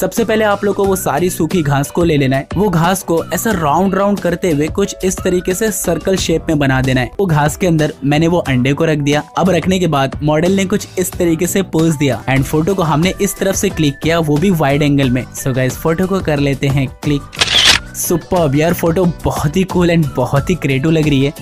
सबसे पहले आप लोग को वो सारी सूखी घास को ले लेना है। वो घास को ऐसा राउंड राउंड करते हुए कुछ इस तरीके से सर्कल शेप में बना देना है। वो घास के अंदर मैंने वो अंडे को रख दिया। अब रखने के बाद मॉडल ने कुछ इस तरीके से पोज दिया। एंड फ़ोटो को हमने इस तरफ़ से क्लिक किया, वो भी वाइड एंगल में। सो इस गाइस फ़ोटो को कर लेते हैं क्लिक सुपर यार फ़ोटो बहुत ही कूल एंड बहुत ही क्रिएटिव लग रही है।